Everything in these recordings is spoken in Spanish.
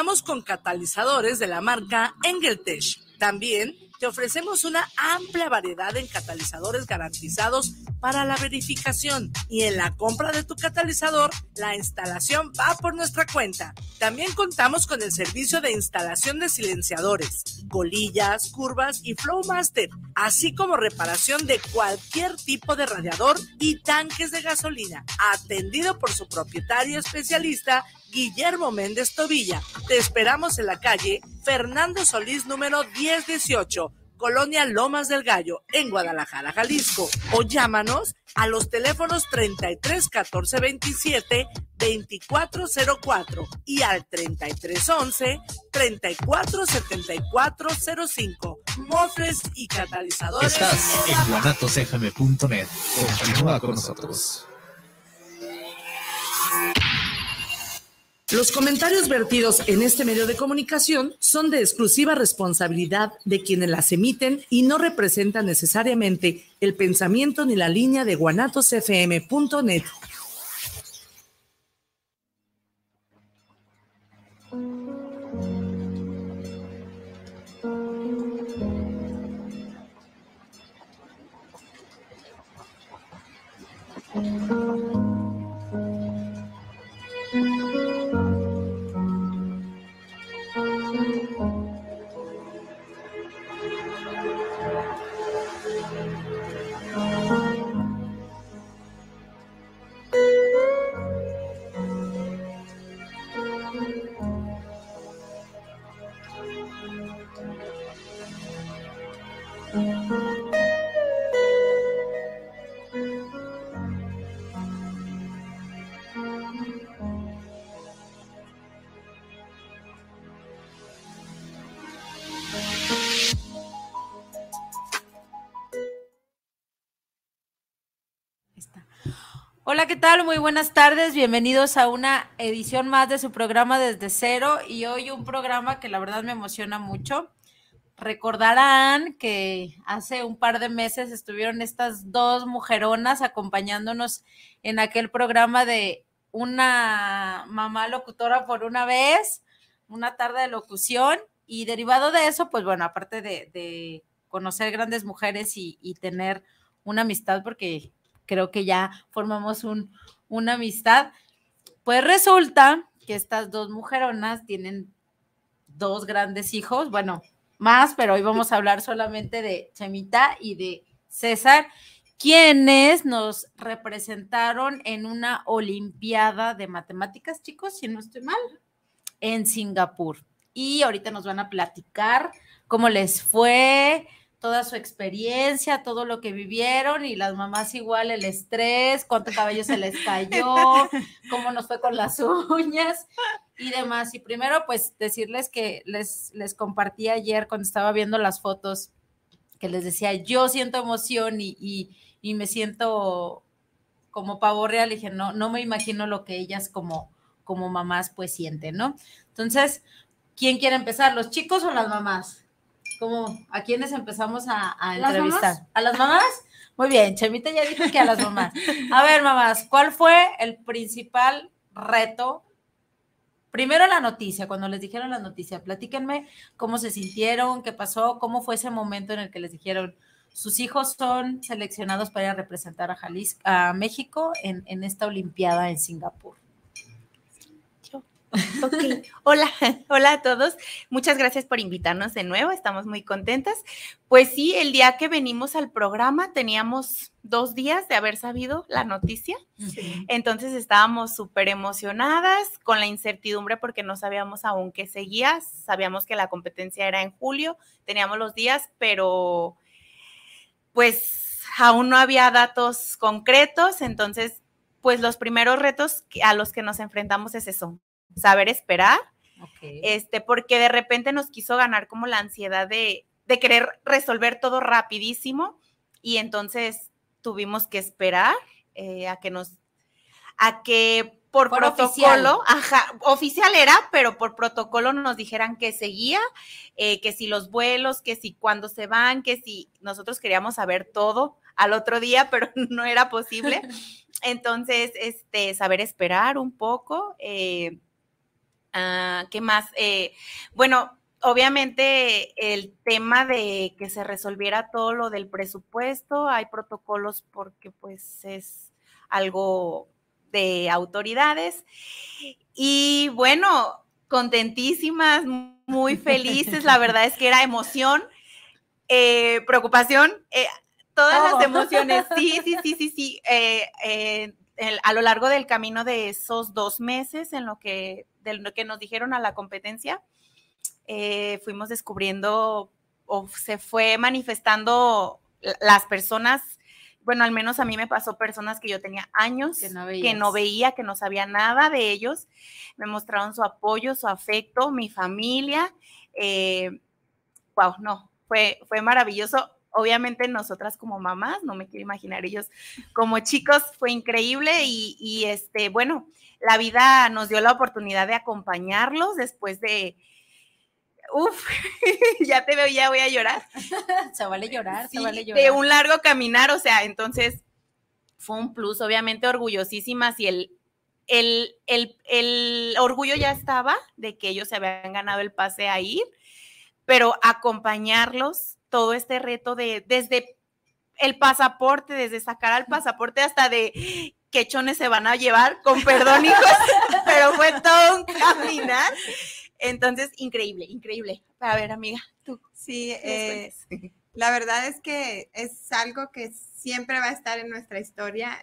Contamos con catalizadores de la marca Engeltech. También te ofrecemos una amplia variedad en catalizadores garantizados para la verificación y en la compra de tu catalizador, la instalación va por nuestra cuenta. También contamos con el servicio de instalación de silenciadores, colillas, curvas y Flowmaster, así como reparación de cualquier tipo de radiador y tanques de gasolina, atendido por su propietario especialista Guillermo Méndez Tobilla. Te esperamos en la calle Fernando Solís número 1018, Colonia Lomas del Gallo, en Guadalajara, Jalisco. O llámanos a los teléfonos 33 14 27 2404 y al 3311 34 74 05. Mofres y catalizadores. Estás en guanatosfm.net. Continúa con nosotros. Los comentarios vertidos en este medio de comunicación son de exclusiva responsabilidad de quienes las emiten y no representan necesariamente el pensamiento ni la línea de guanatosfm.net. Hola, ¿qué tal? Muy buenas tardes. Bienvenidos a una edición más de su programa Desde Cero y hoy un programa que la verdad me emociona mucho. Recordarán que hace un par de meses estuvieron estas dos mujeronas acompañándonos en aquel programa de una mamá locutora por una vez, una tarde de locución y derivado de eso, pues bueno, aparte de, conocer grandes mujeres y, y tener una amistad, porque creo que ya formamos un, una amistad. Pues resulta que estas dos mujeronas tienen dos grandes hijos, bueno, más, pero hoy vamos a hablar solamente de Chemita y de César, quienes nos representaron en una Olimpiada de Matemáticas, chicos, si no estoy mal, en Singapur. Y ahorita nos van a platicar cómo les fue, toda su experiencia, todo lo que vivieron y las mamás igual el estrés, cuánto cabello se les cayó, cómo nos fue con las uñas y demás. Y primero pues decirles que les, les compartí ayer cuando estaba viendo las fotos que les decía, yo siento emoción y, y, me siento como pavo real, dije, no, no me imagino lo que ellas como, como mamás pues sienten, ¿no? Entonces, ¿quién quiere empezar, los chicos o las mamás? Como a quienes empezamos a, entrevistar. ¿A las mamás? Muy bien, Chemita ya dijo que a las mamás. A ver, mamás, ¿cuál fue el principal reto? Primero la noticia, cuando les dijeron la noticia, platíquenme cómo se sintieron, qué pasó, cómo fue ese momento en el que les dijeron, sus hijos son seleccionados para ir a representar a Jalisco, a México en, en esta Olimpiada en Singapur. Ok, hola, hola a todos. Muchas gracias por invitarnos de nuevo, estamos muy contentas. Pues sí, el día que venimos al programa teníamos dos días de haber sabido la noticia, entonces estábamos súper emocionadas con la incertidumbre porque no sabíamos aún qué seguía, sabíamos que la competencia era en julio, teníamos los días, pero pues aún no había datos concretos, entonces pues los primeros retos a los que nos enfrentamos es eso, saber esperar, este, porque de repente nos quiso ganar como la ansiedad de, querer resolver todo rapidísimo y entonces tuvimos que esperar eh, a que nos, a que por, protocolo, oficial. oficial era, pero por protocolo nos dijeran que seguía, eh, que si los vuelos, que si cuando se van, que si nosotros queríamos saber todo al otro día, pero no era posible. Entonces, este, saber esperar un poco. Eh, Ah, ¿Qué más? Eh, bueno, obviamente el tema de que se resolviera todo lo del presupuesto, hay protocolos porque pues es algo de autoridades. Y bueno, contentísimas, muy felices, la verdad es que era emoción, eh, preocupación, eh, todas las emociones, sí, sí, sí, sí, sí. Eh, a lo largo del camino de esos dos meses en lo que, de lo que nos dijeron a la competencia, fuimos descubriendo o se fue manifestando las personas bueno, al menos a mí me pasó personas que yo tenía años que no, veía, que no sabía nada de ellos. Me mostraron su apoyo, su afecto, mi familia. wow, no, fue, fue maravilloso. Obviamente nosotras como mamás, no me quiero imaginar ellos como chicos, fue increíble y, y este, bueno, la vida nos dio la oportunidad de acompañarlos después de, uf, ya te veo, ya voy a llorar. se vale llorar, se vale llorar. De un largo caminar, o sea, entonces fue un plus, obviamente orgullosísimas y el, el, el, el orgullo ya estaba de que ellos se habían ganado el pase a ir, pero acompañarlos, todo este reto de desde el pasaporte, desde sacar al pasaporte hasta de qué chones se van a llevar, con perdón, hijos, pero fue todo un caminar. Entonces, increíble, increíble. A ver, amiga, tú. Sí, eh, la verdad es que es algo que siempre va a estar en nuestra historia.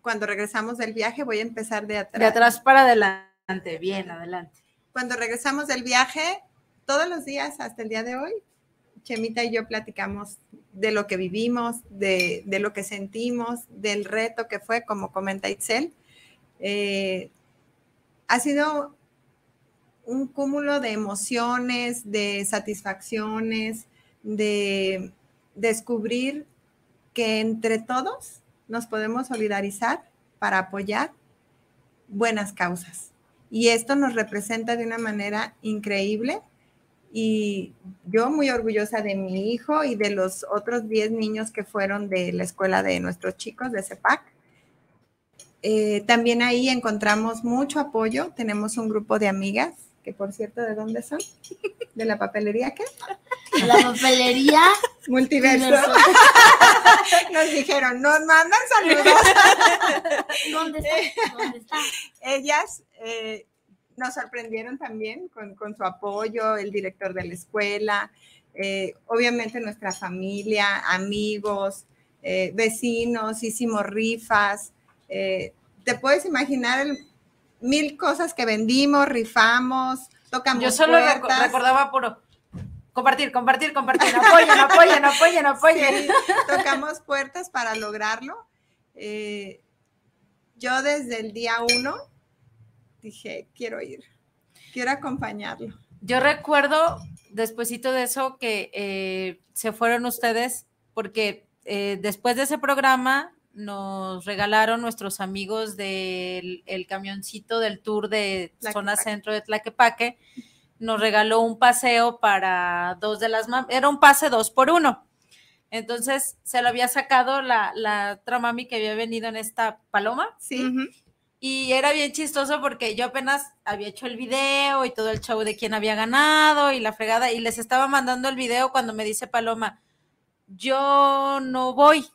cuando regresamos del viaje, voy a empezar de atrás. De atrás para adelante, bien, adelante. Cuando regresamos del viaje, todos los días hasta el día de hoy, Chemita y yo platicamos de lo que vivimos, de, lo que sentimos, del reto que fue, como comenta Itzel. Eh, ha sido un cúmulo de emociones, de satisfacciones, de descubrir que entre todos nos podemos solidarizar para apoyar buenas causas. Y esto nos representa de una manera increíble. Y yo muy orgullosa de mi hijo y de los otros 10 niños que fueron de la escuela de nuestros chicos de CEPAC. Eh, también ahí encontramos mucho apoyo. Tenemos un grupo de amigas que por cierto, ¿de dónde son? ¿De la papelería qué? La papelería multiverso. Nos dijeron, nos mandan saludos. ¿Dónde está? ¿Dónde está? Ellas eh, nos sorprendieron también con, con, su apoyo, el director de la escuela, eh, obviamente nuestra familia, amigos, eh, vecinos, hicimos rifas. ¿Te puedes imaginar el mil cosas que vendimos, rifamos, tocamos Yo solo recordaba puro compartir, compartir, compartir, apoyen, apoyen, apoyen, apoyen. tocamos puertas para lograrlo. Eh, yo desde el día uno dije, quiero ir, quiero acompañarlo. Yo recuerdo, despuesito de eso, que eh, se fueron ustedes, porque eh, después de ese programa nos regalaron nuestros amigos del el camioncito del tour de zona centro de Tlaquepaque, nos regaló un paseo para dos de las mamás, era un pase dos por uno. Entonces se lo había sacado la, la otra mami que había venido en esta paloma. Sí. Y era bien chistoso porque yo apenas había hecho el video y todo el show de quién había ganado y la fregada, y les estaba mandando el video cuando me dice Paloma, yo no voy,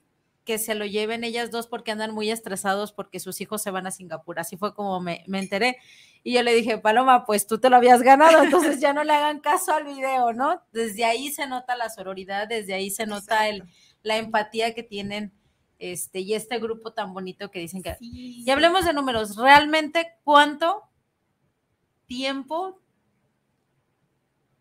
que se lo lleven ellas dos porque andan muy estresados porque sus hijos se van a Singapur. Así fue como me, enteré. Y yo le dije, Paloma, pues tú te lo habías ganado, entonces ya no le hagan caso al video, ¿no? Desde ahí se nota la sororidad, desde ahí se nota el, la empatía que tienen este, y este grupo tan bonito que dicen que... Y hablemos de números, ¿realmente cuánto tiempo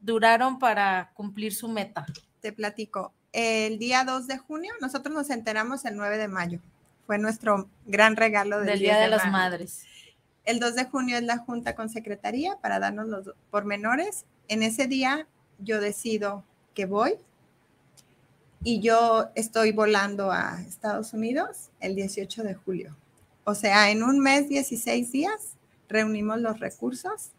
duraron para cumplir su meta? Te platico el día 2 de junio, nosotros nos enteramos el 9 de mayo. Fue nuestro gran regalo del, Día, de, las Madres. El 2 de junio es la junta con secretaría para darnos los pormenores. En ese día yo decido que voy y yo estoy volando a Estados Unidos el 18 de julio. O sea, en un mes, 16 días, reunimos los recursos,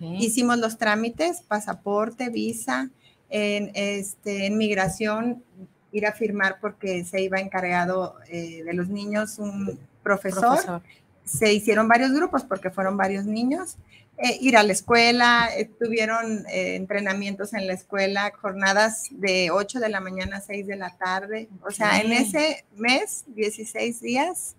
hicimos los trámites, pasaporte, visa, en, este, en migración ir a firmar porque se iba encargado eh, de los niños un profesor. se hicieron varios grupos porque fueron varios niños. Eh, ir a la escuela, eh, tuvieron eh, entrenamientos en la escuela, jornadas de 8 de la mañana a 6 de la tarde. O sea, en Ok. ese mes, 16 días,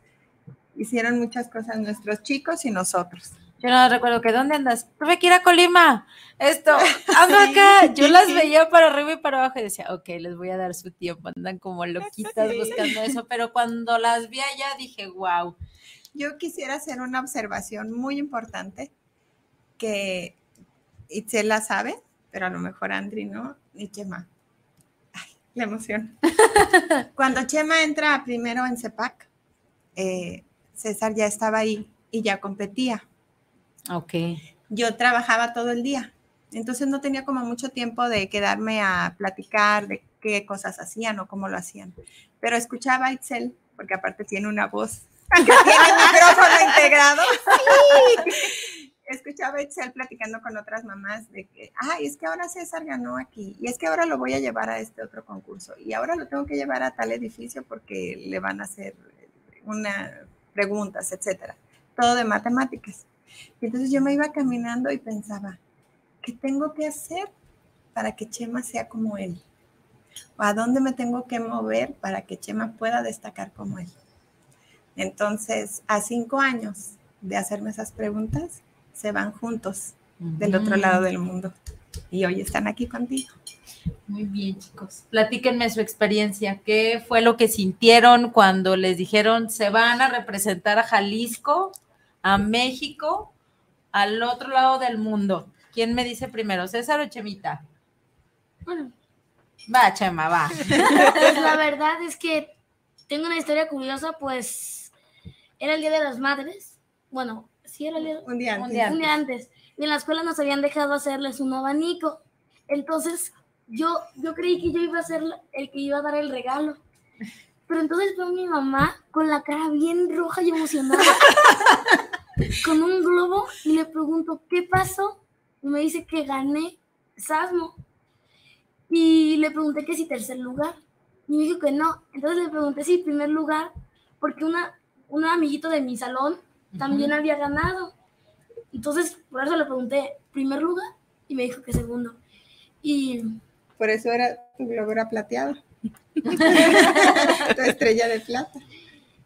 hicieron muchas cosas nuestros chicos y nosotros. Yo no recuerdo que dónde andas. Que ir a Colima. Esto, ando acá. Yo las veía para arriba y para abajo y decía, ok, les voy a dar su tiempo. Andan como loquitas Sí. buscando eso. Pero cuando las vi allá dije, wow. Yo quisiera hacer una observación muy importante que Itzel la sabe, pero a lo mejor Andri no, ni Chema. Ay, la emoción. Cuando Chema entra primero en CEPAC, eh, César ya estaba ahí y ya competía. Ok. Yo trabajaba todo el día, entonces no tenía como mucho tiempo de quedarme a platicar de qué cosas hacían o cómo lo hacían. Pero escuchaba a Itzel, porque aparte tiene una voz que tiene micrófono integrado. Escuchaba a Itzel platicando con otras mamás de que, ay, es que ahora César ganó aquí, y es que ahora lo voy a llevar a este otro concurso, y ahora lo tengo que llevar a tal edificio porque le van a hacer una preguntas, etcétera. Todo de matemáticas. Y entonces yo me iba caminando y pensaba, ¿qué tengo que hacer para que Chema sea como él? ¿O a dónde me tengo que mover para que Chema pueda destacar como él? Entonces, a cinco años de hacerme esas preguntas, se van juntos del otro lado del mundo. Y hoy están aquí contigo. Muy bien, chicos. Platíquenme su experiencia. ¿Qué fue lo que sintieron cuando les dijeron se van a representar a Jalisco, a México, al otro lado del mundo? ¿Quién me dice primero, César o Chemita? Bueno, Va, Chema, va. pues la verdad es que tengo una historia curiosa, pues era el Día de las Madres. Bueno, sí era el Día, Un día Un antes. día un día antes. Y en la escuela nos habían dejado hacerles un abanico. Entonces yo, yo creí que yo iba a ser el que iba a dar el regalo. Pero entonces veo a mi mamá con la cara bien roja y emocionada, con un globo, y le pregunto, ¿qué pasó? Y me dice que gané Sasmo. Y le pregunté que si tercer lugar. Y me dijo que no. Entonces le pregunté si primer lugar, porque una, un amiguito de mi salón también había ganado. Entonces, por eso le pregunté, ¿primer lugar? Y me dijo que segundo. Y Por eso era tu globo era plateado. tu estrella de plata.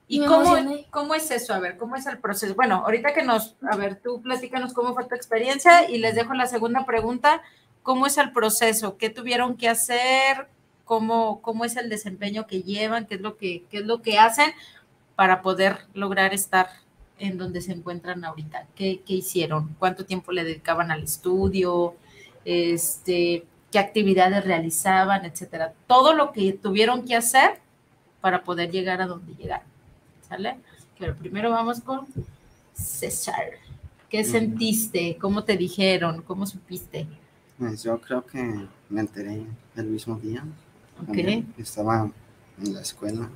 ¿Y cómo, cómo es eso? A ver, ¿cómo es el proceso? Bueno, ahorita que nos, a ver, tú platícanos cómo fue tu experiencia y les dejo la segunda pregunta. ¿Cómo es el proceso? ¿Qué tuvieron que hacer? ¿Cómo, cómo es el desempeño que llevan? ¿Qué es lo que, qué es lo que hacen para poder lograr estar en donde se encuentran ahorita? ¿Qué, qué hicieron? ¿Cuánto tiempo le dedicaban al estudio? Este, ¿Qué actividades realizaban? Etcétera. Todo lo que tuvieron que hacer para poder llegar a donde llegaron. ¿Sale? Pero primero vamos con César. ¿Qué sentiste? ¿Cómo te dijeron? ¿Cómo supiste? Pues yo creo que me enteré el mismo día. Ok. También Estaba en la escuela.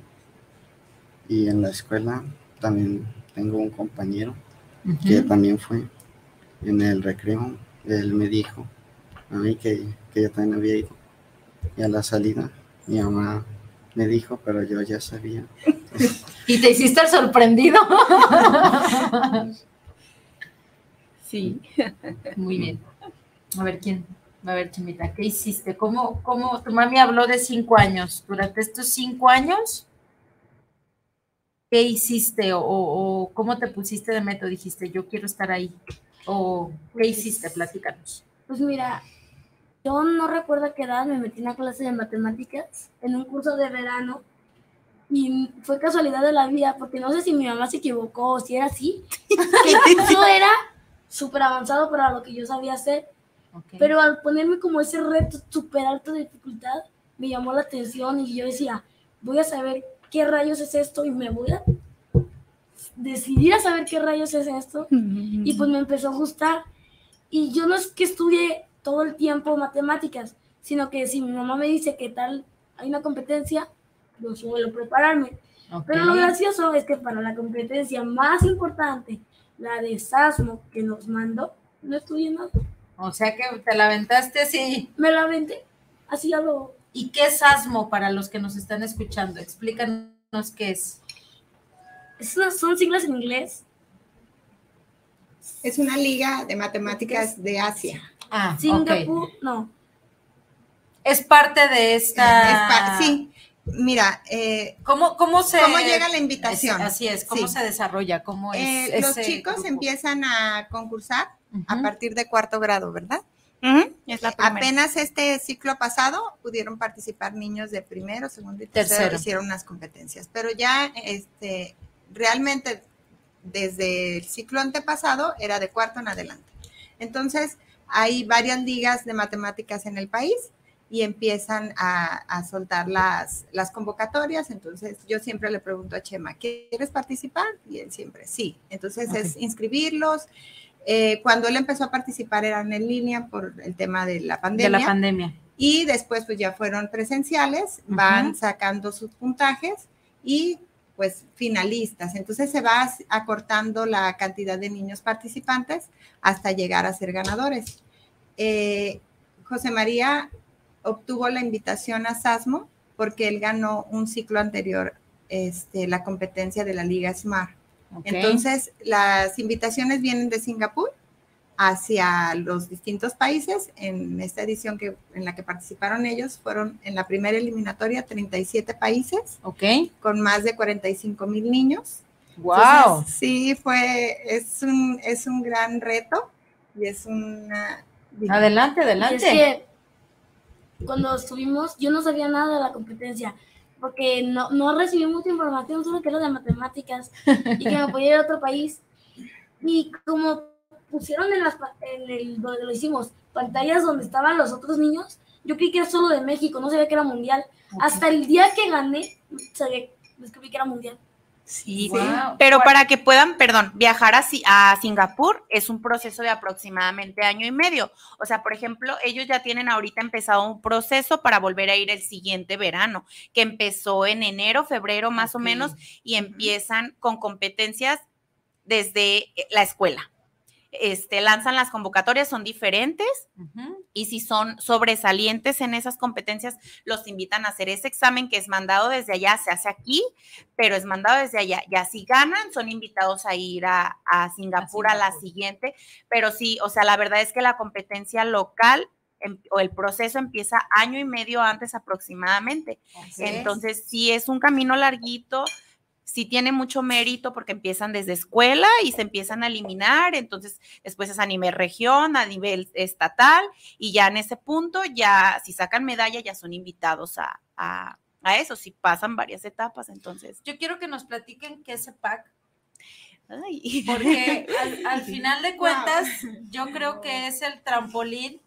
Y en la escuela también tengo un compañero que también fue en el recreo. Él me dijo a mí que, que yo también había ido. Y a la salida mi mamá me dijo, pero yo ya sabía. ¿Y te hiciste el sorprendido? Sí. Muy bien. A ver, ¿quién? A ver, Chimita, ¿qué hiciste? ¿Cómo, cómo tu mami habló de cinco años? Durante estos cinco años, ¿qué hiciste? O, cómo te pusiste de método? Dijiste, yo quiero estar ahí. ¿O qué hiciste? Platícanos. pues mira, yo no recuerdo a qué edad me metí en una clase de matemáticas en un curso de verano y fue casualidad de la vida porque no sé si mi mamá se equivocó o si era así, que el curso era súper avanzado para lo que yo sabía hacer, pero al ponerme como ese reto súper alto de dificultad, me llamó la atención y yo decía, voy a saber qué rayos es esto y me voy a decidir a saber qué rayos es esto y pues me empezó a gustar. Y yo no es que estudie todo el tiempo matemáticas, sino que si mi mamá me dice que tal hay una competencia, yo suelo prepararme. Pero lo gracioso es que para la competencia más importante, la de SASMO que nos mandó, no estudié nada. O sea que te la aventaste así. Me la vendé. Así a lo... ¿Y qué es ASMO para los que nos están escuchando? Explícanos qué es. es una- son siglas en inglés Es una liga de matemáticas de Asia. Ah. Singapur, no. Es parte de esta. Es pa- sí, mira, eh, ¿Cómo, cómo se. ¿Cómo llega la invitación? Es- así es, ¿cómo Sí. se desarrolla? ¿Cómo es? eh, los ese chicos grupo? empiezan a concursar a partir de cuarto grado, ¿verdad? Ujú, es la primera. Apenas este ciclo pasado pudieron participar niños de primero, segundo y tercero, Tercero. hicieron unas competencias, pero ya este realmente desde el ciclo antepasado era de cuarto en adelante. Entonces, hay varias ligas de matemáticas en el país y empiezan a, a soltar las, las convocatorias. Entonces, yo siempre le pregunto a Chema, ¿quieres participar? Y él siempre, sí. Entonces, es inscribirlos. Eh, cuando él empezó a participar eran en línea por el tema de la De pandemia. la pandemia. y después pues ya fueron presenciales, van sacando sus puntajes y pues finalistas. Entonces se va acortando la cantidad de niños participantes hasta llegar a ser ganadores. Eh, José María obtuvo la invitación a SASMO porque él ganó un ciclo anterior este, la competencia de la Liga Smart. Entonces, las invitaciones vienen de Singapur hacia los distintos países. En esta edición que, en la que participaron ellos, fueron en la primera eliminatoria 37 países Ok. con más de 45 mil niños. Wow. Entonces, sí, fue, es un, es un gran reto y es una... Adelante, es adelante. que cuando estuvimos, yo no sabía nada de la competencia, porque no, no recibí mucha información, solo que era de matemáticas y que me podía ir a otro país. Y como pusieron en, las, en el donde lo hicimos pantallas donde estaban los otros niños, yo creí que era solo de México, no sabía que era mundial. Hasta el día que gané, sabía, descubrí que era mundial. Sí, Wow. Pero para que puedan, perdón, viajar a, a Singapur es un proceso de aproximadamente año y medio. O sea, por ejemplo, ellos ya tienen ahorita empezado un proceso para volver a ir el siguiente verano, que empezó en enero, febrero más o menos, y empiezan con competencias desde la escuela. Este, lanzan las convocatorias, son diferentes y si son sobresalientes en esas competencias, los invitan a hacer ese examen que es mandado desde allá, se hace aquí, pero es mandado desde allá. Ya si ganan, son invitados a ir a, a Singapur a, la siguiente, pero sí, o sea, la verdad es que la competencia local em- o el proceso empieza año y medio antes aproximadamente. Entonces, sí es un camino larguito, sí tiene mucho mérito porque empiezan desde escuela y se empiezan a eliminar, entonces después es a nivel región, a nivel estatal, y ya en ese punto, ya si sacan medalla, ya son invitados a, a, a eso, si pasan varias etapas, entonces. Yo quiero que nos platiquen qué es PAC, ay. porque al, al final de cuentas, yo creo que es el trampolín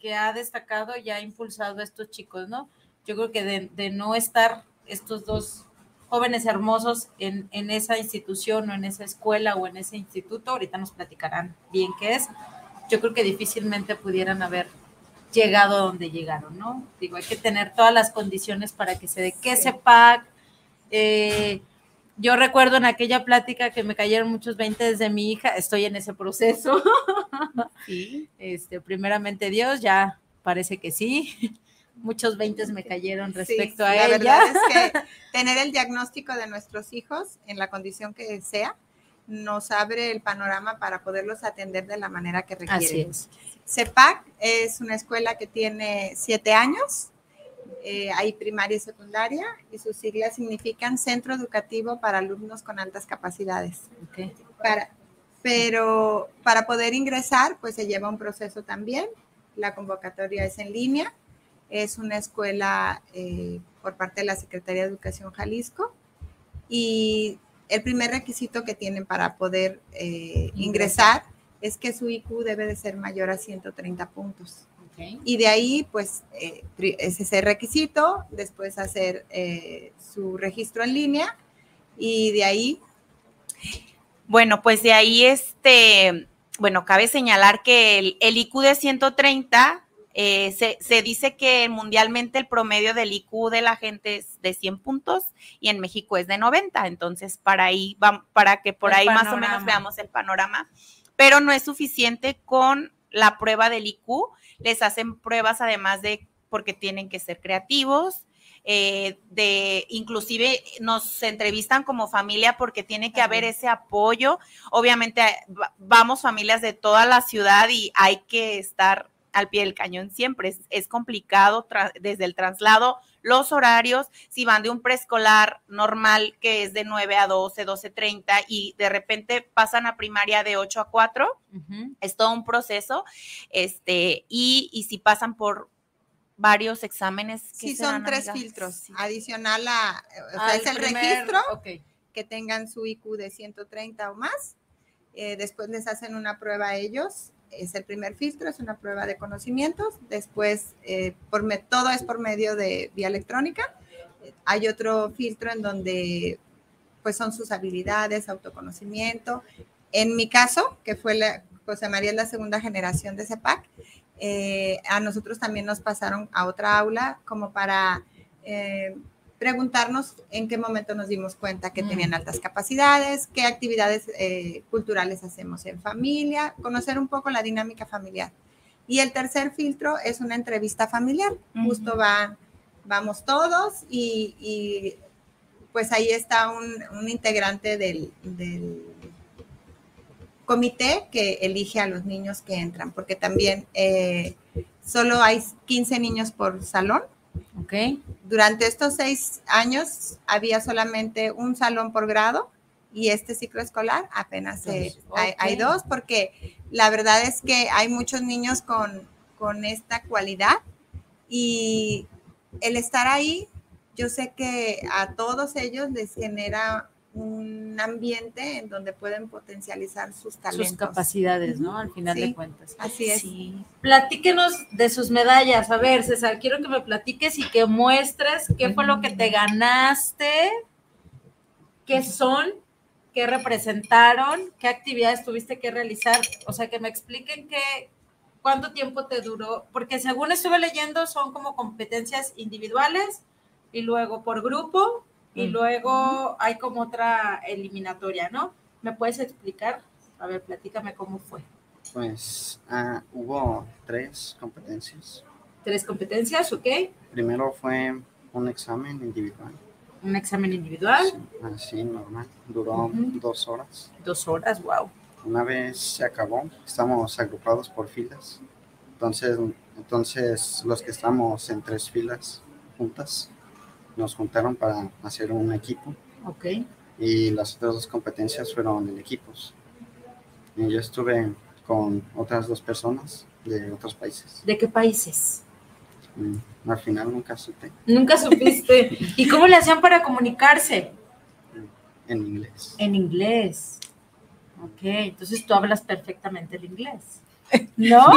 que ha destacado y ha impulsado a estos chicos, ¿no? Yo creo que de, de no estar estos dos jóvenes hermosos en, en esa institución o en esa escuela o en ese instituto, ahorita nos platicarán bien qué es, yo creo que difícilmente pudieran haber llegado a donde llegaron, ¿no? Digo, hay que tener todas las condiciones para que se dé que ese pack. eh, yo recuerdo en aquella plática que me cayeron muchos 20 desde mi hija, estoy en ese proceso. Sí. Este, primeramente Dios, ya parece que sí. Muchos 20 me cayeron respecto sí, a la ella. verdad es que tener el diagnóstico de nuestros hijos en la condición que sea nos abre el panorama para poderlos atender de la manera que Así requieren. es. CEPAC es una escuela que tiene siete años, eh, hay primaria y secundaria, y sus siglas significan Centro Educativo para Alumnos con Altas Capacidades. Para, pero para poder ingresar, pues se lleva un proceso también. La convocatoria es en línea. Es una escuela eh, por parte de la Secretaría de Educación Jalisco. Y el primer requisito que tienen para poder eh, ingresar es que su IQ debe de ser mayor a 130 puntos. Y de ahí, pues, eh, es ese requisito, después hacer eh, su registro en línea y de ahí Bueno, pues de ahí, este, bueno, cabe señalar que el, el IQ de 130, eh, se, se dice que mundialmente el promedio del IQ de la gente es de 100 puntos y en México es de 90. Entonces, para ahí, para que por El ahí más o menos veamos el panorama. Pero no es suficiente con la prueba del IQ. Les hacen pruebas además de porque tienen que ser creativos, eh, de inclusive nos entrevistan como familia porque tiene que haber ese apoyo. Obviamente va- vamos familias de toda la ciudad y hay que estar al pie del cañón siempre. Es, es complicado tra- desde el traslado, los horarios, si van de un preescolar normal que es de 9 a 12, 12.30 y de repente pasan a primaria de 8 a 4, Ujú. es todo un proceso. Este, y, y si pasan por varios exámenes. ¿qué Sí, serán, son tres amigas? filtros. Sí. Adicional a, o sea, Al es el primer- registro, que tengan su IQ de 130 o más. Eh, después les hacen una prueba a ellos. Es el primer filtro, es una prueba de conocimientos. Después, eh, por todo es por medio de vía electrónica. Hay otro filtro en donde pues son sus habilidades, autoconocimiento. En mi caso, que fue la, José María es la segunda generación de CEPAC, eh, a nosotros también nos pasaron a otra aula como para eh, preguntarnos en qué momento nos dimos cuenta que tenían altas capacidades, qué actividades eh, culturales hacemos en familia, conocer un poco la dinámica familiar. Y el tercer filtro es una entrevista familiar. Justo van, vamos todos y, y, pues ahí está un, un integrante del, del comité que elige a los niños que entran, porque también eh, solo hay 15 niños por salón. Ok. Durante estos seis años había solamente un salón por grado y este ciclo escolar apenas se- Dos. hay, hay dos, porque la verdad es que hay muchos niños con, con esta cualidad y el estar ahí, yo sé que a todos ellos les genera un ambiente en donde pueden potencializar sus talentos. Sus capacidades, ¿no? Al final de cuentas. Así es. Sí. Platíquenos de sus medallas. A ver, César, quiero que me platiques y que muestres qué fue lo que te ganaste, qué son, qué representaron, qué actividades tuviste que realizar. O sea, que me expliquen qué, cuánto tiempo te duró, porque según estuve leyendo son como competencias individuales y luego por grupo y Mm. luego hay como otra eliminatoria, ¿no? ¿Me puedes explicar? A ver, platícame cómo fue. Pues ah, hubo tres competencias. Tres competencias, ¿ok? Primero fue un examen individual, Un examen individual, así normal, duró dos horas. dos horas, wow. Una vez se acabó, estamos agrupados por filas. Entonces, entonces los que estamos en tres filas juntas nos juntaron para hacer un equipo Ok. y las otras dos competencias fueron en equipos. Y yo estuve con otras dos personas de otros países. ¿De qué países? Mm, Al final nunca supe Nunca supiste. ¿Y cómo le hacían para comunicarse? en inglés. En inglés. Ok, entonces tú hablas perfectamente el inglés. ¿No?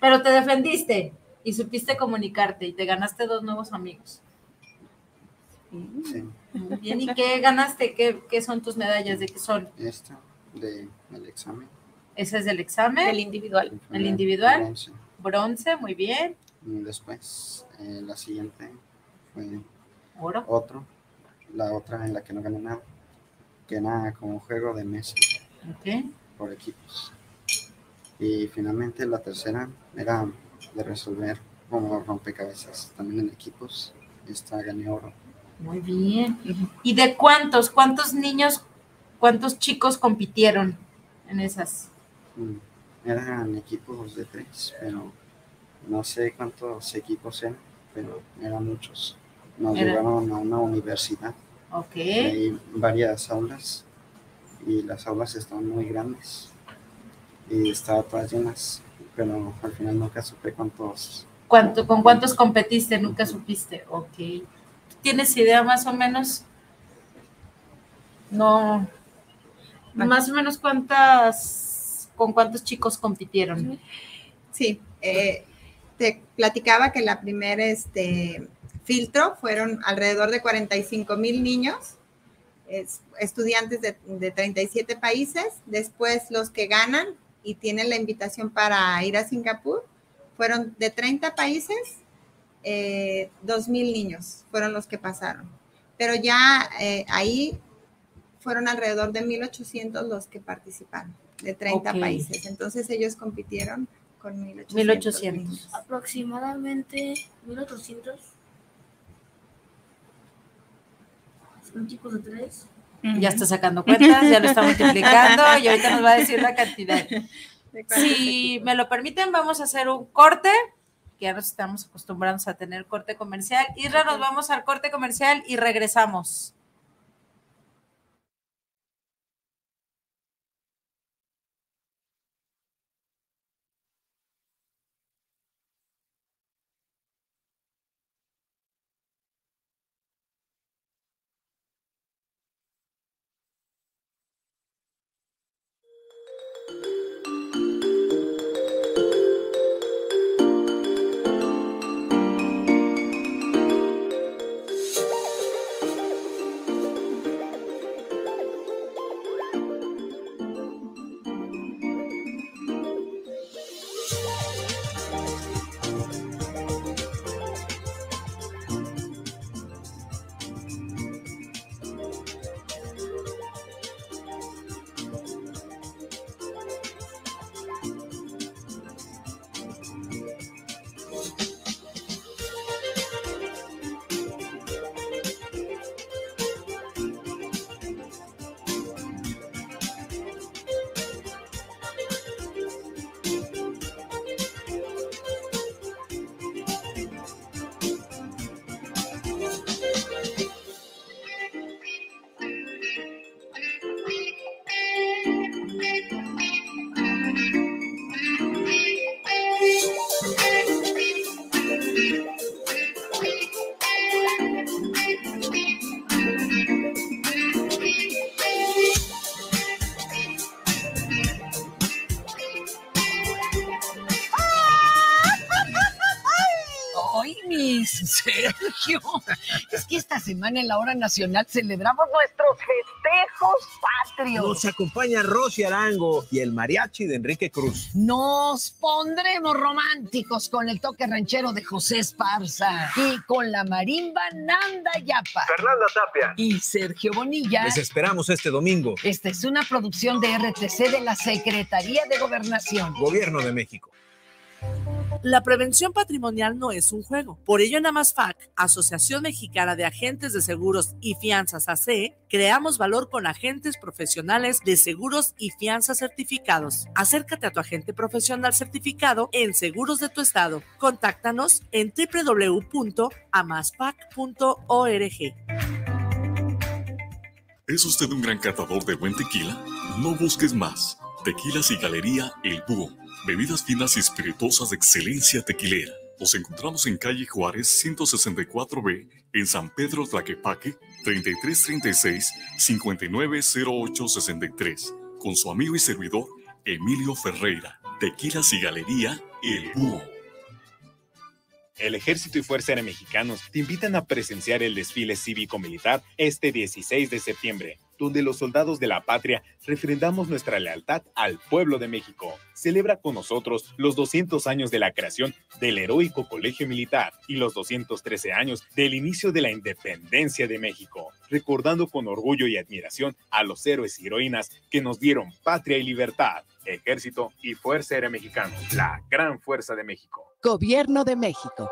Pero te defendiste y supiste comunicarte y te ganaste dos nuevos amigos. Sí, Muy bien, ¿y qué ganaste? ¿Qué, qué son tus medallas? ¿De qué son? esta de el examen. ¿Ese es del examen? El individual. fue ¿El individual? bronce. Bronce, muy bien. Y después eh, la siguiente fue Oro. otro, la otra en la que no gané nada, que era como juego de mesa Ok. por equipos. Y finalmente la tercera era de resolver como rompecabezas también en equipos. Esta gané oro. Muy bien. ¿Y de cuántos? ¿Cuántos niños, cuántos chicos compitieron en esas? Mm, Eran equipos de tres, pero no sé cuántos equipos eran, pero eran muchos. Nos Era- llevaron a una universidad. Ok. Hay varias aulas y las aulas están muy grandes y estaban todas llenas, pero al final nunca supe cuántos. ¿Cuánto, ¿Con cuántos competiste? Nunca supiste. Ok. ¿Tienes idea más o menos? No. Más o menos cuántas, con cuántos chicos compitieron. Sí, eh, te platicaba que la primera este, filtro fueron alrededor de 45 mil niños, es- estudiantes de, de 37 países. Después los que ganan y tienen la invitación para ir a Singapur fueron de 30 países, eh, 2 mil niños fueron los que pasaron. Pero ya eh, ahí fueron alrededor de 1.800 los que participaron, de 30 Ok. países. Entonces ellos compitieron con 1800. 1800. Aproximadamente 1800. Son chicos de tres. Ya está sacando cuentas, ya lo está multiplicando y ahorita nos va a decir la cantidad. ¿De cuántos Si me lo permiten, vamos a hacer un corte, que ya nos estamos acostumbrados a tener corte comercial. Isra, nos vamos al corte comercial y regresamos. Semana en la hora nacional celebramos nuestros festejos patrios. Nos acompaña Rosy Arango y el mariachi de Enrique Cruz. Nos pondremos románticos con el toque ranchero de José Esparza y con la marimba Nanda Yapa Fernanda Tapia. y Sergio Bonilla. Les esperamos este domingo. Esta es una producción de RTC de la Secretaría de Gobernación. Gobierno de México. La prevención patrimonial no es un juego. Por ello, en Amasfac, Asociación Mexicana de Agentes de Seguros y Fianzas AC, creamos valor con agentes profesionales de seguros y fianzas certificados. Acércate a tu agente profesional certificado en Seguros de tu Estado. Contáctanos en www.amasfac.org. ¿Es usted un gran catador de buen tequila? No busques más. Tequilas y Galería El Búho. Bebidas finas y espirituosas de excelencia tequilera. Nos encontramos en calle Juárez 164B, en San Pedro Tlaquepaque, 3336-590863. Con su amigo y servidor, Emilio Ferreira. Tequilas y Galería El Búho. El Ejército y Fuerza Aérea Mexicanos te invitan a presenciar el desfile cívico-militar este 16 de septiembre, donde los soldados de la patria refrendamos nuestra lealtad al pueblo de México. Celebra con nosotros los 200 años de la creación del heroico Colegio Militar y los 213 años del inicio de la independencia de México, recordando con orgullo y admiración a los héroes y heroínas que nos dieron patria y libertad. Ejército y Fuerza Aérea Mexicanos, la gran fuerza de México. Gobierno de México.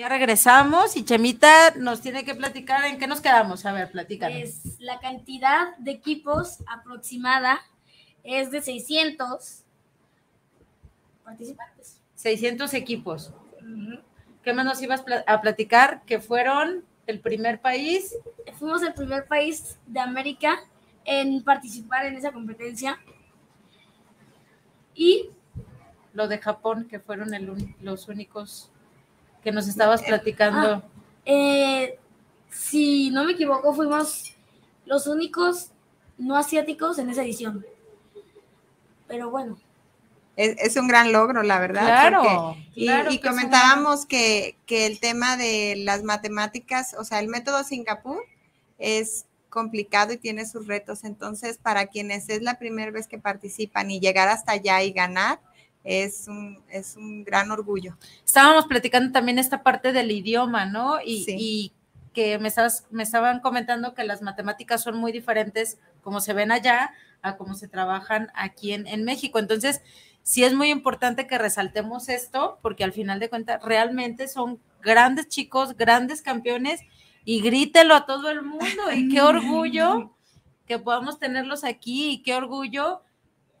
Ya regresamos y Chemita nos tiene que platicar en qué nos quedamos. A ver, platícanos. Pues la cantidad de equipos aproximada es de 600 participantes. 600 equipos. ¿Qué más nos ibas a platicar? Que fueron el primer país. Fuimos el primer país de América en participar en esa competencia. Y Lo de Japón, que fueron el los únicos que nos estabas platicando. Ah, eh, si no me equivoco, fuimos los únicos no asiáticos en esa edición. Pero bueno, Es, es un gran logro, la verdad. Claro, porque- y, claro y que comentábamos que, que el tema de las matemáticas, o sea, el método Singapur es complicado y tiene sus retos. Entonces, para quienes es la primera vez que participan y llegar hasta allá y ganar, es un, es un gran orgullo. Estábamos platicando también esta parte del idioma, ¿no? Y, Sí. y que me, estabas, me estaban comentando que las matemáticas son muy diferentes como se ven allá a cómo se trabajan aquí en, en México. Entonces, sí es muy importante que resaltemos esto, porque al final de cuentas realmente son grandes chicos, grandes campeones, y grítelo a todo el mundo. Y qué orgullo que podamos tenerlos aquí, y qué orgullo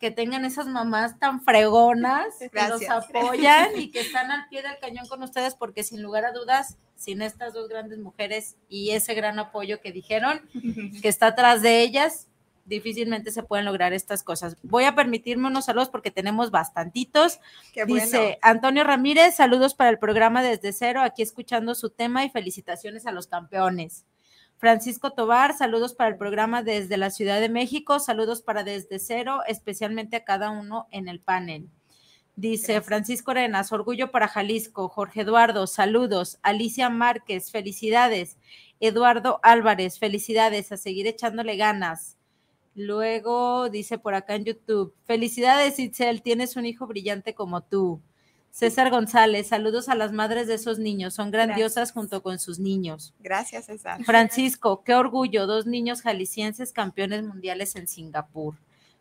que tengan esas mamás tan fregonas que los apoyan y que están al pie del cañón con ustedes, porque sin lugar a dudas, sin estas dos grandes mujeres y ese gran apoyo que dijeron que está atrás de ellas, difícilmente se pueden lograr estas cosas. Voy a permitirme unos saludos porque tenemos bastantitos. Qué bueno. Dice Antonio Ramírez, saludos para el programa desde cero, aquí escuchando su tema y felicitaciones a los campeones. Francisco Tobar, saludos para el programa desde la Ciudad de México, saludos para desde cero, especialmente a cada uno en el panel. Dice Francisco Arenas, orgullo para Jalisco. Jorge Eduardo, saludos. Alicia Márquez, felicidades. Eduardo Álvarez, felicidades, a seguir echándole ganas. Luego dice por acá en YouTube, felicidades Itzel, tienes un hijo brillante como tú. César González, saludos a las madres de esos niños, son grandiosas Gracias. junto con sus niños. Gracias, César. Francisco, qué orgullo, dos niños jaliscienses campeones mundiales en Singapur.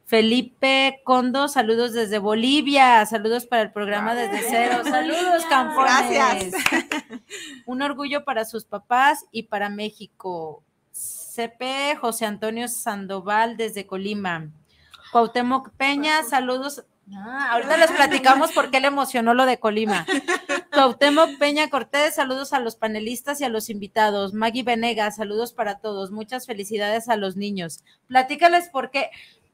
Felipe Condo, saludos desde Bolivia, saludos para el programa desde cero, saludos campeones. Gracias. Un orgullo para sus papás y para México. CP José Antonio Sandoval desde Colima. Cuauhtémoc Peña, saludos. Ah, ahorita les platicamos por qué le emocionó lo de Colima. Cuauhtémoc Peña Cortés, saludos a los panelistas y a los invitados. Maggie Venegas, saludos para todos. Muchas felicidades a los niños. Platícales por qué.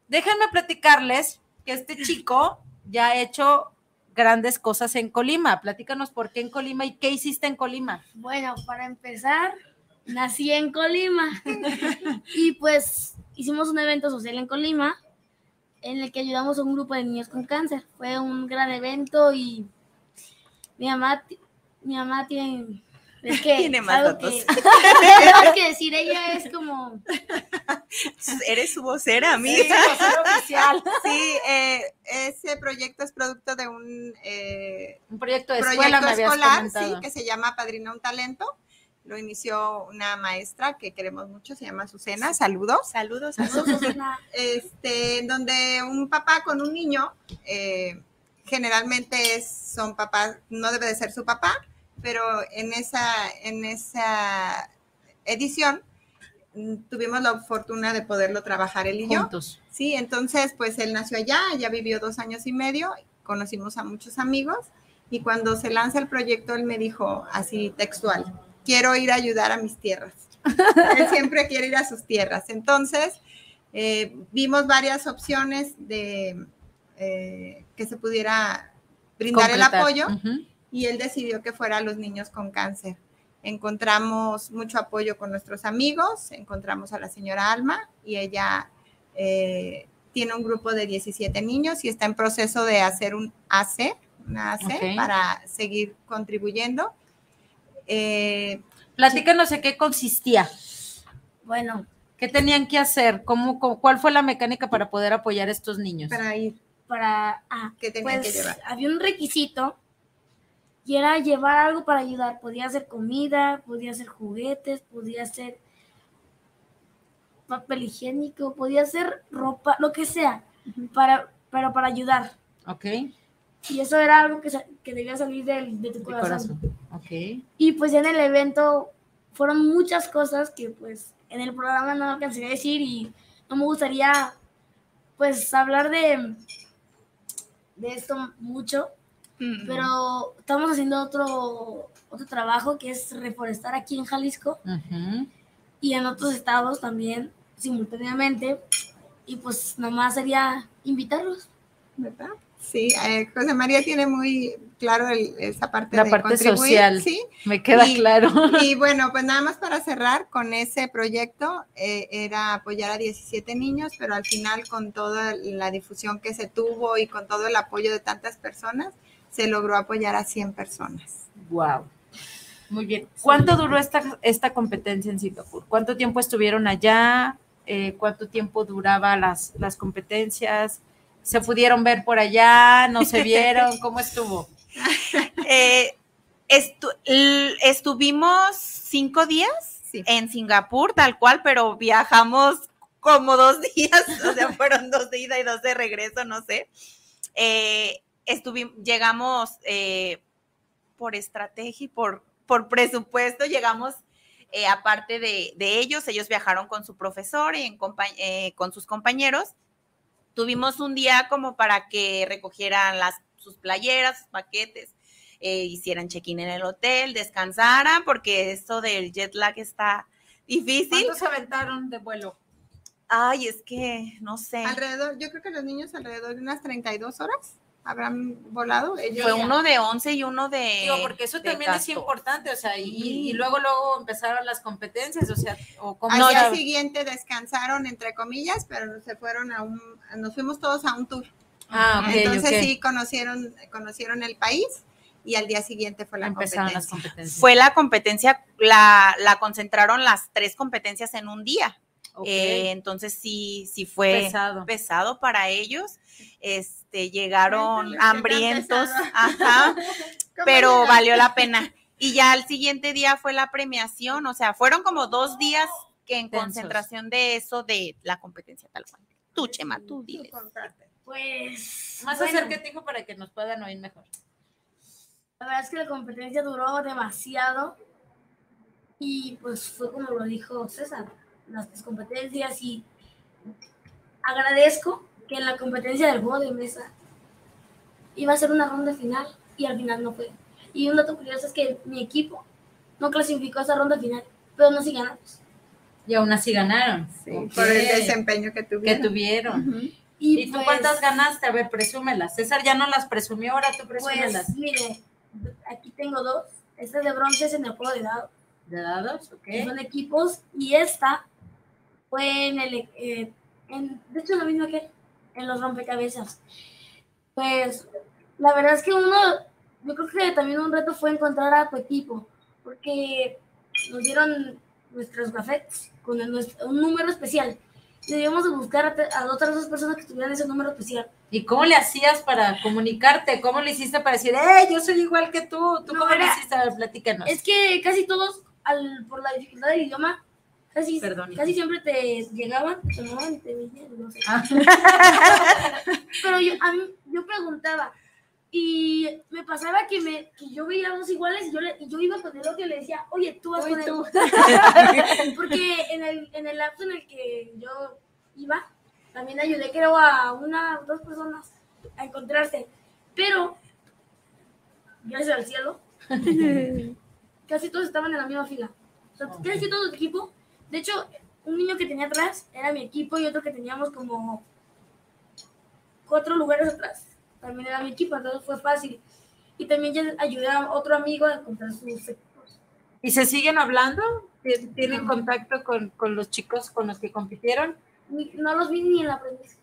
Déjenme platicarles que este chico ya ha hecho grandes cosas en Colima. Platícanos por qué en Colima y qué hiciste en Colima. bueno, para empezar, nací en Colima y pues hicimos un evento social en Colima en el que ayudamos a un grupo de niños con cáncer. Fue un gran evento y mi mamá, mi mamá tiene, es que Tiene más algo datos. que, algo que decir, ella es como Eres su vocera, amiga. Sí, vocera oficial. Sí, eh, ese proyecto es producto de un eh, Un proyecto de proyecto escuela me habías escolar, comentado. sí, que se llama Padrina un Talento. Lo inició una maestra que queremos mucho, se llama Azucena. Saludos. Saludos, Saludos, Susana. Este, donde un papá con un niño, eh, generalmente es, son papás, no debe de ser su papá, pero en esa, en esa edición mm, tuvimos la fortuna de poderlo trabajar él y yo. Juntos. Sí, entonces pues él nació allá, ya vivió dos años y medio, conocimos a muchos amigos y cuando se lanza el proyecto él me dijo así textual, quiero ir a ayudar a mis tierras. él siempre quiere ir a sus tierras. Entonces eh, vimos varias opciones de eh, que se pudiera brindar el apoyo y él decidió que fuera a los niños con cáncer. Encontramos mucho apoyo con nuestros amigos, encontramos a la señora Alma y ella eh, tiene un grupo de 17 niños y está en proceso de hacer un AC, una AC para seguir contribuyendo. Eh, Platícanos en qué consistía. Bueno, ¿Qué tenían que hacer? ¿Cómo, cómo- ¿Cuál fue la mecánica para poder apoyar a estos niños? para ir, para ah, ¿qué tenían pues que llevar? había un requisito y era llevar algo para ayudar. Podía ser comida, podía ser juguetes, podía ser papel higiénico, podía ser ropa, lo que sea, para, pero para ayudar. Ok, Y eso era algo que, que debía salir del- de tu de corazón. Ok. Y pues ya en el evento fueron muchas cosas que pues en el programa no alcancé a decir y no me gustaría pues hablar de, de esto mucho, Mm. pero estamos haciendo otro, otro trabajo que es reforestar aquí en Jalisco y en otros estados también simultáneamente y pues nomás sería invitarlos. ¿verdad? Sí, eh, José María tiene muy claro el- esa parte La de parte contribuir, social. sí. Me queda Y- claro. Y bueno, pues nada más para cerrar con ese proyecto, eh, era apoyar a 17 niños, pero al final con toda la difusión que se tuvo y con todo el apoyo de tantas personas, se logró apoyar a 100 personas. Wow. Muy bien. ¿Cuánto duró esta, esta competencia en Singapur? ¿Cuánto tiempo estuvieron allá? Eh, ¿Cuánto tiempo duraba las, las competencias? ¿Se pudieron ver por allá? ¿No se vieron? ¿Cómo estuvo? Eh, estu- estuvimos cinco días Sí. en Singapur, tal cual, pero viajamos como dos días, o sea, fueron dos de ida y dos de regreso, no sé. Eh, estuvimos, llegamos eh, por estrategia y por, por presupuesto, llegamos eh, aparte de, de ellos, ellos viajaron con su profesor y en eh, con sus compañeros. Tuvimos un día como para que recogieran las, sus playeras, sus paquetes, eh, hicieran check-in en el hotel, descansaran, porque esto del jet lag está difícil. ¿Cuántos se aventaron de vuelo? Ay, es que no sé. Alrededor, yo creo que los niños alrededor de unas 32 horas habrán volado. Ellos Fue uno de 11 y uno de. Digo, porque eso de también es 14. importante, o sea, y, y luego luego empezaron las competencias, o sea, o cómo Al se- día siguiente descansaron, entre comillas, pero se fueron a un, nos fuimos todos a un tour. Ah, ok, Entonces ok. sí conocieron, conocieron el país y al día siguiente fue la empezaron las competencia. competencias. Fue la competencia, la, la concentraron las tres competencias en un día. Ok. Eh, entonces sí, sí fue Pesado. pesado para ellos. Este, llegaron qué tan hambrientos, ajá, ¿Cómo pero llegaron? valió la pena. Y ya al siguiente día fue la premiación, o sea, fueron como dos días que en Tensos. concentración de eso, de la competencia tal cual. Tú, Chema, tú diles. Pues Más bueno, acércate, hijo, para que nos puedan oír mejor. La verdad es que la competencia duró demasiado y pues fue como lo dijo César, las competencias y agradezco que en la competencia del juego de mesa iba a ser una ronda final y al final no fue. Y un dato curioso es que mi equipo no clasificó a esa ronda final, pero no sí ganamos. Y aún así ganaron. Sí, por el desempeño que que tuvieron. tuvieron. Ujú. Y, ¿Y tú pues, cuántas ganaste? A ver, presúmelas. César ya no las presumió, ahora tú presúmelas. Pues mire, aquí tengo dos. Esta de bronce es en el juego de dados. ¿De dados? Ok. que son equipos, y esta fue en el, eh, en, de hecho lo mismo que en los rompecabezas. Pues la verdad es que uno, yo creo que también un reto fue encontrar a tu equipo, porque nos dieron nuestros gafetes con el- un número especial. Y debíamos de buscar a, a otras dos personas que tuvieran ese número especial. ¿Y cómo le hacías para comunicarte? ¿Cómo le hiciste para decir, ¡eh, yo soy igual que tú! ¿Tú No, cómo le era- hiciste? A ver, platícanos. Es que casi todos, al, por la dificultad del idioma, casi, siempre te llegaban, te tomaban y te veían, no sé. Ah. Pero yo, a mí- yo preguntaba y me pasaba que, me, que yo veía dos iguales y yo, le- y yo iba con el otro y le decía, oye, tú vas con él. tú. Porque en el, en el lapso en el que yo iba, también ayudé creo a una dos personas a encontrarse. Pero, gracias al cielo, casi todos estaban en la misma fila. O sea, casi todo el equipo. De hecho, un niño que tenía atrás era mi equipo y otro que teníamos como cuatro lugares atrás. También era mi equipo, entonces fue fácil. Y también ya ayudé a otro amigo a encontrar sus equipos. ¿Y se siguen hablando? ¿Tien- ¿Tienen contacto con, con los chicos con los que compitieron? No los vi ni en la premisa.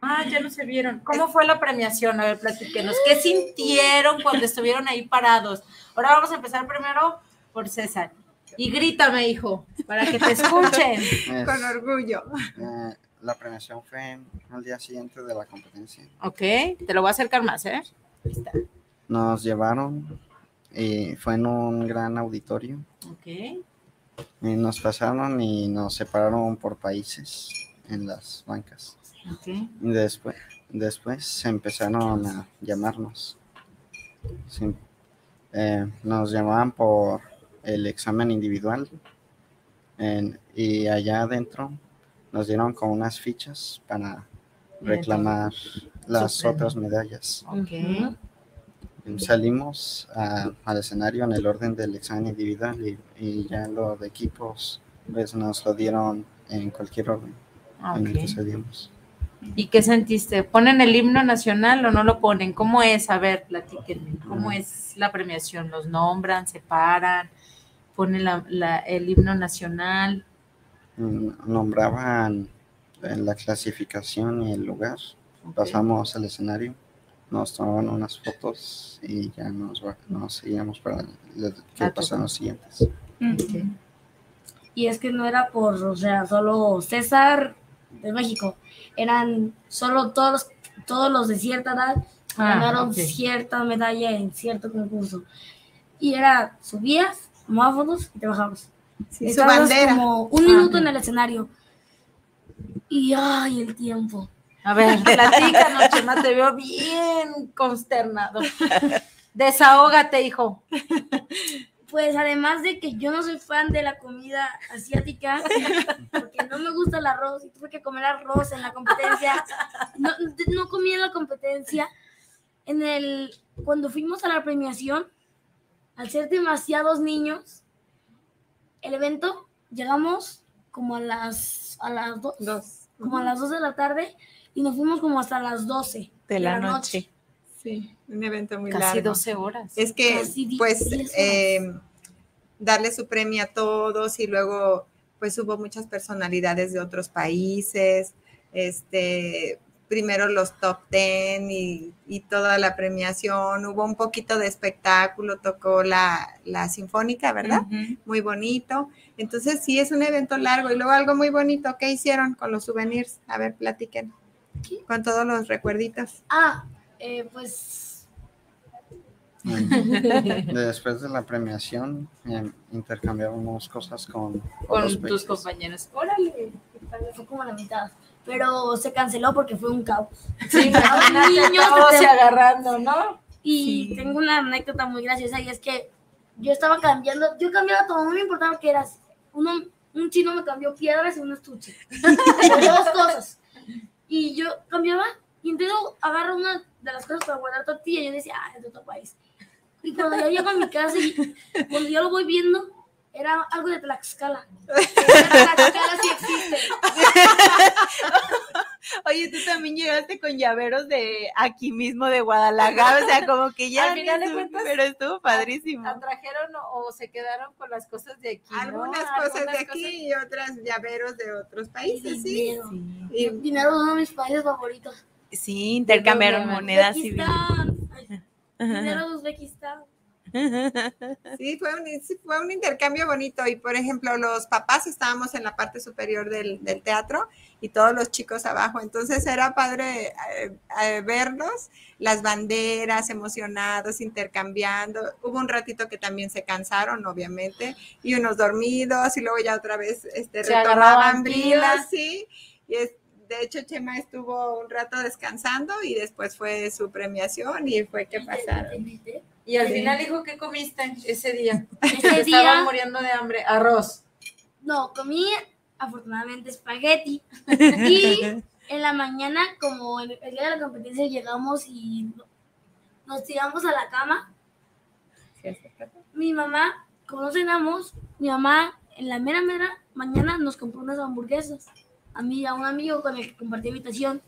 Ah, ya no se vieron. ¿Cómo fue la premiación? A ver, platíquenos. ¿Qué sintieron cuando estuvieron ahí parados? Ahora vamos a empezar primero por César. Y grítame, hijo, para que te escuchen. Es- Con orgullo. eh, la premiación fue al día siguiente de la competencia. Ok, te lo voy a acercar más, ¿eh? Ahí está. Nos llevaron y fue en un gran auditorio. Ok. Y nos pasaron y nos separaron por países en las bancas. Ok. Y después, después se empezaron a llamarnos. Sí. eh, nos llamaban por el examen individual en- y allá adentro nos dieron con unas fichas para reclamar las otras medallas. Ok. Salimos a- al escenario en el orden del examen individual y, y ya lo de equipos pues nos lo dieron en cualquier orden en el que salimos. ¿Y qué sentiste? ¿Ponen el himno nacional o no lo ponen? ¿Cómo es? A ver, platíquenme. ¿Cómo es la premiación? ¿Los nombran, se ponen la- la- el himno nacional? Mm, Nombraban en la clasificación y el lugar. Pasamos al escenario, nos tomaban unas fotos y ya nos, va- nos seguíamos para que Ah, pasan los siguientes. Y es que no era por, o sea, solo César de México. Eran solo todos los, todos los de cierta edad Ah, ganaron cierta medalla en cierto concurso. Y era, subías, fotos y te bajabas. Sí, su bandera. como un Ah, minuto ok. en el escenario. Y ay, el tiempo. A ver, platícanos, Chema, te veo bien consternado. Desahógate, hijo. Pues además de que yo no soy fan de la comida asiática, porque no me gusta el arroz y tuve que comer arroz en la competencia. No, no comí en la competencia. En el, cuando fuimos a la premiación, al ser demasiados niños, el evento, llegamos como a las, a las dos, Dos. como a las 2 de la tarde y nos fuimos como hasta las 12 De la noche. Sí, un evento muy Casi largo. 12 horas. Es que, Casi pues, eh, darle su premio a todos y luego, pues, hubo muchas personalidades de otros países, este, primero los top ten y, y toda la premiación, hubo un poquito de espectáculo, tocó la, la sinfónica, ¿verdad? Muy bonito. Entonces, sí, es un evento largo y luego algo muy bonito, ¿qué hicieron con los souvenirs? A ver, platiquen. Con todos los recuerditos. Ah, eh, pues Después de la premiación, eh, intercambiábamos cosas con, Con tus países. compañeros. Órale. fue como la mitad. Pero se canceló porque fue un caos. Sí, niños todos se- agarrando, ¿no? Y tengo una anécdota muy graciosa y es que yo estaba cambiando, yo cambiaba todo, no me importaba que eras. Uno, un chino me cambió piedras y un estuche. Dos cosas. Y yo cambiaba y entonces agarro una de las cosas para guardar tortilla y yo decía, ah, es de otro país. Y cuando ya llego a mi casa y cuando yo lo voy viendo, era algo de Tlaxcala. Tlaxcala sí existe. Oye, tú también llegaste con llaveros de aquí mismo de Guadalajara, o sea, como que ya Al final de cuentas, pero estuvo padrísimo. ¿La trajeron o, se quedaron con las cosas de aquí? ¿no? Algunas cosas de aquí y otras llaveros de otros países, sí. Dinero. Y Dinero es uno de mis países favoritos. Sí, intercambiaron monedas y. Dinero de Uzbekistán. Sí, fue un, sí, fue un intercambio bonito. Y por ejemplo los papás estábamos en la parte superior del, del teatro y todos los chicos abajo, entonces era padre eh, eh, verlos, las banderas emocionados, intercambiando, hubo un ratito que también se cansaron obviamente y unos dormidos y luego ya otra vez este, Se retomaban brilas, sí, y es, de hecho Chema estuvo un rato descansando y después fue su premiación y fue que pasaron. Y al Sí. final, hijo, ¿qué comiste ese día? Ese Estaban día, muriendo de hambre. Arroz. no, comí afortunadamente espagueti. Y en la mañana, como el, el día de la competencia, llegamos y nos tiramos a la cama. Mi mamá, como no cenamos, mi mamá en la mera mera mañana nos compró unas hamburguesas. A mí y a un amigo con el que compartí habitación.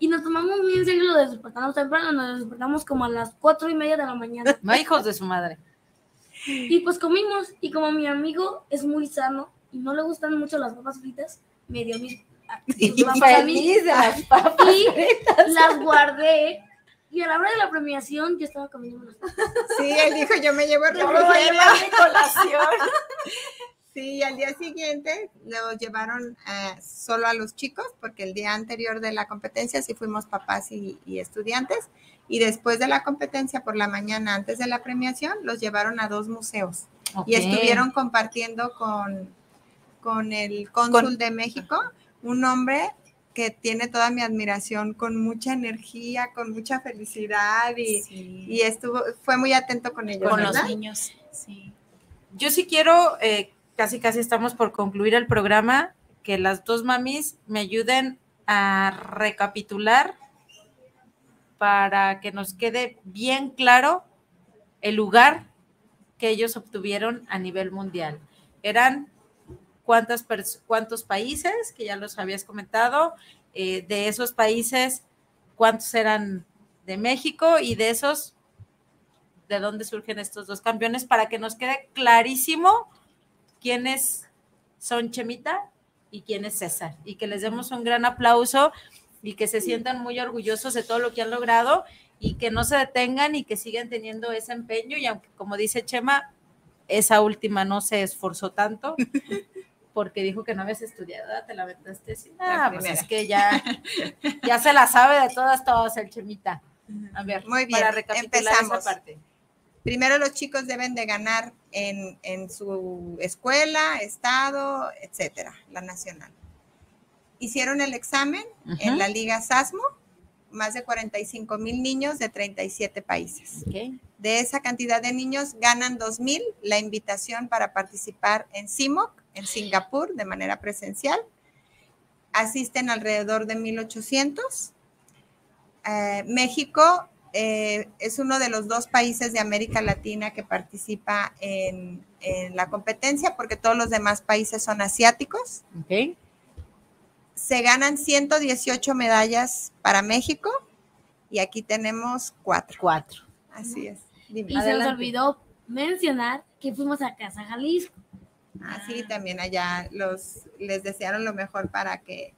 Y nos tomamos muy en serio, nos despertamos temprano, nos despertamos como a las cuatro y media de la mañana. No, hijos de su madre. Y pues comimos, y como mi amigo es muy sano y no le gustan mucho las papas fritas, me dio mis sus papas a mí. Feliz de las papas. Y las guardé. Y a la hora de la premiación yo estaba comiendo las papas. Sí, él dijo, yo me llevo Yo me voy a refrigerio. llevar mi colación. Sí, al día siguiente los llevaron eh, solo a los chicos, porque el día anterior de la competencia sí fuimos papás y, y estudiantes, y después de la competencia por la mañana, antes de la premiación, los llevaron a dos museos y Ok. estuvieron compartiendo con, con el cónsul Con- de México, un hombre que tiene toda mi admiración, con mucha energía, con mucha felicidad y, Sí. y estuvo, fue muy atento con ellos. Con los ¿verdad? niños, sí. Yo sí quiero, eh, casi casi estamos por concluir el programa, que las dos mamis me ayuden a recapitular para que nos quede bien claro el lugar que ellos obtuvieron a nivel mundial. Eran cuántas cuántos países, que ya los habías comentado, eh, de esos países, cuántos eran de México y de esos, de dónde surgen estos dos campeones, para que nos quede clarísimo quiénes son Chemita y quién es César, y que les demos un gran aplauso y que se sientan muy orgullosos de todo lo que han logrado y que no se detengan y que sigan teniendo ese empeño y aunque como dice Chema, esa última no se esforzó tanto porque dijo que no habías estudiado, te la aventaste así. La Ah, pues es que ya, ya se la sabe de todas, todas el Chemita. A ver, Muy bien, para recapitular empezamos. esa parte. Primero los chicos deben de ganar en, en su escuela, estado, etcétera, la nacional. Hicieron el examen en la Liga SASMO, más de 45 mil niños de 37 países. De esa cantidad de niños ganan 2.000 la invitación para participar en CIMOC, en Singapur, de manera presencial. Asisten alrededor de 1.800. Eh, México eh, es uno de los dos países de América Latina que participa en, en la competencia porque todos los demás países son asiáticos. Ok. Se ganan 118 medallas para México y aquí tenemos cuatro. Cuatro. Así es. Dime. Y se nos olvidó mencionar que fuimos a Casa Jalisco. Así también allá los les desearon lo mejor para que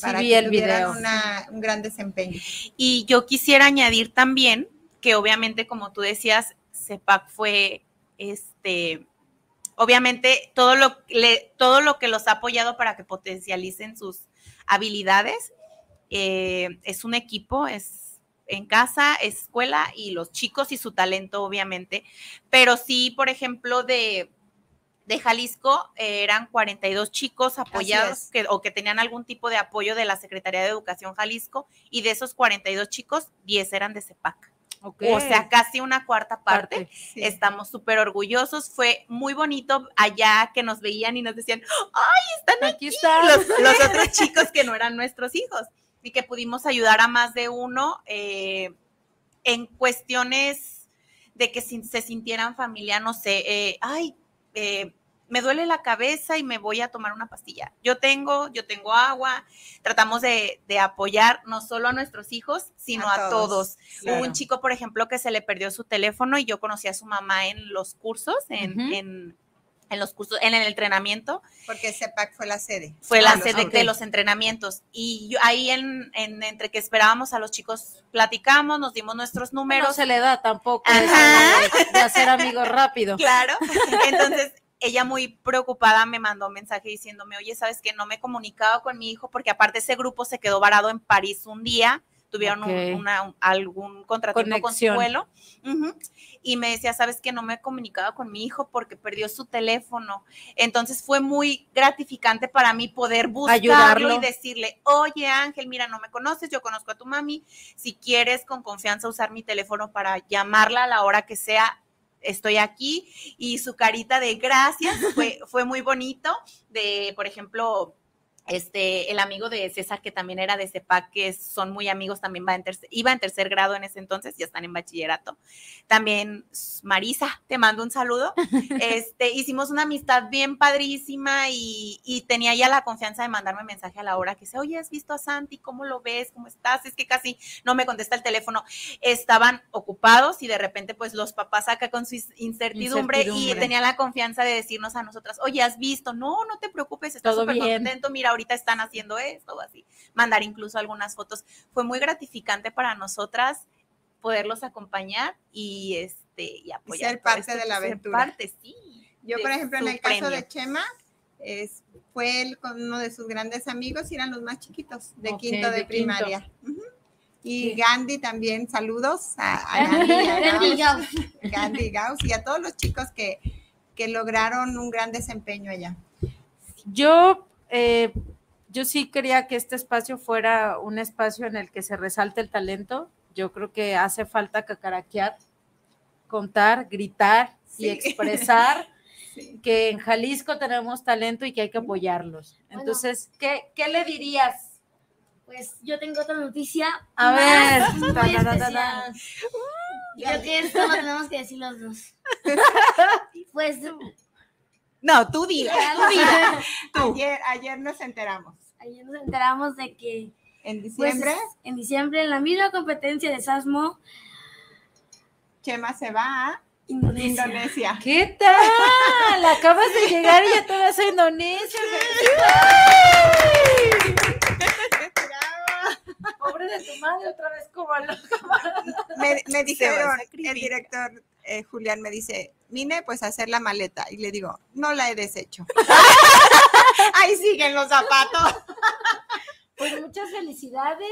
para que el video. una- un gran desempeño. Y yo quisiera añadir también que obviamente, como tú decías, CEPAC fue este, obviamente todo lo, le- todo lo que los ha apoyado para que potencialicen sus habilidades. eh, es un equipo, es en casa, es escuela y los chicos y su talento, obviamente. Pero sí, por ejemplo, de, de Jalisco eh, eran 42 chicos apoyados es. que, o que tenían algún tipo de apoyo de la Secretaría de Educación Jalisco y de esos 42 chicos, 10 eran de CEPAC. Ok. O sea, casi una cuarta parte. Parte. Sí. Estamos súper orgullosos. Fue muy bonito allá que nos veían y nos decían, ¡ay, están Aquí está. los, los otros chicos que no eran nuestros hijos y que pudimos ayudar a más de uno eh, en cuestiones de que se sintieran familia, no sé, eh, ay, eh, me duele la cabeza y me voy a tomar una pastilla. Yo tengo, yo tengo agua. Tratamos de, de apoyar no solo a nuestros hijos, sino A a, todos, todos. claro. Hubo un chico, por ejemplo, que se le perdió su teléfono y yo conocí a su mamá en los cursos, en, en, en los cursos, en el entrenamiento Porque CEPAC fue la sede. fue la Ah, los- sede de los entrenamientos. Y yo, ahí en, en- entre que esperábamos a los chicos, platicamos, nos dimos nuestros no números. se le da tampoco eso de, hacer amigos rápido. Claro. Entonces, ella muy preocupada me mandó un mensaje diciéndome, oye, ¿sabes que No me he comunicado con mi hijo porque aparte ese grupo se quedó varado en París un día, tuvieron un- Ok. una- un- algún contratiempo con su vuelo. Y me decía, ¿sabes que No me he comunicado con mi hijo porque perdió su teléfono. Entonces fue muy gratificante para mí poder buscarlo Ayudarlo. y decirle, oye Ángel, mira, no me conoces, yo conozco a tu mami, si quieres con confianza usar mi teléfono para llamarla a la hora que sea, estoy aquí. Y su carita de gracias fue, fue muy bonito. De, por ejemplo, este, el amigo de César, que también era de CEPAC, que son muy amigos, también va en tercer, iba en tercer grado en ese entonces, ya están en bachillerato. También Marisa, te mando un saludo. Este, hicimos una amistad bien padrísima y, y tenía ya la confianza de mandarme mensaje a la hora que dice, oye, ¿has visto a Santi? ¿Cómo lo ves? ¿Cómo estás? Es que casi no me contesta el teléfono. Estaban ocupados y de repente pues los papás acá con su incertidumbre, y tenía la confianza de decirnos a nosotras, oye, ¿has visto? No, no te preocupes, estás súper contento, mira, ahorita están haciendo esto o así. Mandar incluso algunas fotos. Fue muy gratificante para nosotras poderlos acompañar y este y apoyar ser parte esto, de la ser aventura. parte, sí. Yo, por ejemplo, en el caso de Chema, es, fue él con uno de sus grandes amigos y eran los más chiquitos, de quinto de, de quinto. primaria. Ujú. Y Sí. Gandhi también, saludos a, a Gandhi, a Gandhi Gauss, Gandhi Gauss y a todos los chicos que, que lograron un gran desempeño allá. Yo, eh, yo sí quería que este espacio fuera un espacio en el que se resalte el talento. Yo creo que hace falta cacaraquear, contar, gritar y Sí. expresar Sí. que en Jalisco tenemos talento y que hay que apoyarlos. Bueno. Entonces, ¿qué, qué le dirías? Pues yo tengo otra noticia. A más ver, muy ta, ta, especial. Creo que esto lo tenemos que decir los dos. Pues No, tú di. ya, Ayer, ayer nos enteramos. ayer nos enteramos de que En pues, diciembre, en diciembre en la misma competencia de SASMO Chema se va a Indonesia. Indonesia. ¿Qué tal? Acabas de llegar y ya te vas a Indonesia. Pobre de tu madre, otra vez como loca. Me, me dijeron, el director eh, Julián me dice, vine pues a hacer la maleta. Y le digo, no la he deshecho. Ahí siguen los zapatos. Pues muchas felicidades.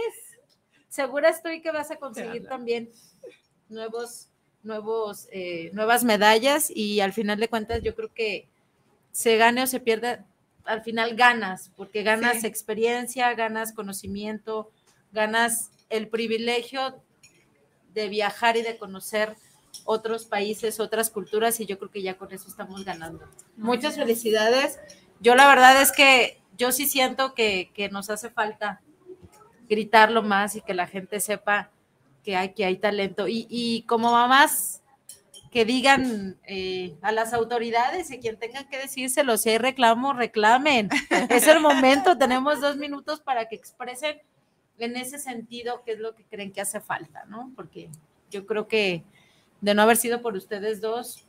Segura estoy que vas a conseguir también nuevos, nuevos, eh, nuevas medallas y al final de cuentas yo creo que se gane o se pierda, al final ganas, porque ganas Sí. experiencia, ganas conocimiento, ganas el privilegio de viajar y de conocer otros países, otras culturas y yo creo que ya con eso estamos ganando. Muchas felicidades. Yo la verdad es que yo sí siento que, que nos hace falta gritarlo más y que la gente sepa que hay, que hay talento. Y, y como mamás, que digan eh, a las autoridades y quien tengan que decírselo, si hay reclamo, reclamen. Es el momento, tenemos dos minutos para que expresen en ese sentido qué es lo que creen que hace falta, ¿no? Porque yo creo que de no haber sido por ustedes dos,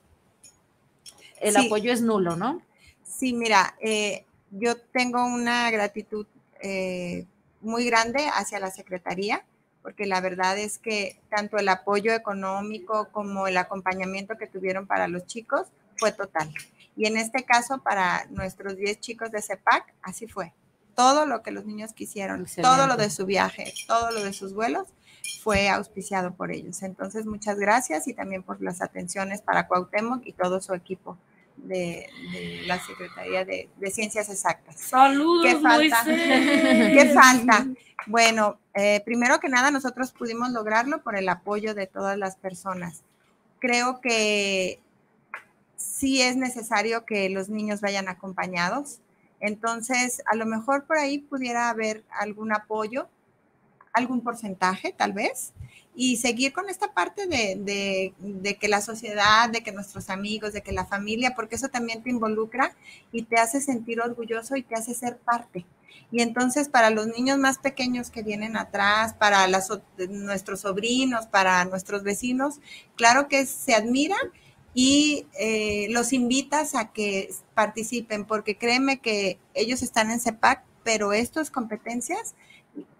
el Sí. apoyo es nulo, ¿no? Sí, mira, eh, yo tengo una gratitud eh, muy grande hacia la Secretaría, porque la verdad es que tanto el apoyo económico como el acompañamiento que tuvieron para los chicos fue total. Y en este caso, para nuestros 10 chicos de CEPAC, así fue. Todo lo que los niños quisieron, todo lo de su viaje, todo lo de sus vuelos, fue auspiciado por ellos. Entonces, muchas gracias y también por las atenciones para Cuauhtémoc y todo su equipo de, de la Secretaría de, de Ciencias Exactas. Saludos, ¿Qué falta? ¿Qué falta? Bueno, eh, primero que nada, nosotros pudimos lograrlo por el apoyo de todas las personas. Creo que sí es necesario que los niños vayan acompañados. Entonces, a lo mejor por ahí pudiera haber algún apoyo, algún porcentaje tal vez, y seguir con esta parte de, de- que la sociedad, de que nuestros amigos, de que la familia, porque eso también te involucra y te hace sentir orgulloso y te hace ser parte. Y entonces para los niños más pequeños que vienen atrás, para las nuestros sobrinos, para nuestros vecinos, claro que se admiran y eh, los invitas a que participen, porque créeme que ellos están en CEPAC, pero estas competencias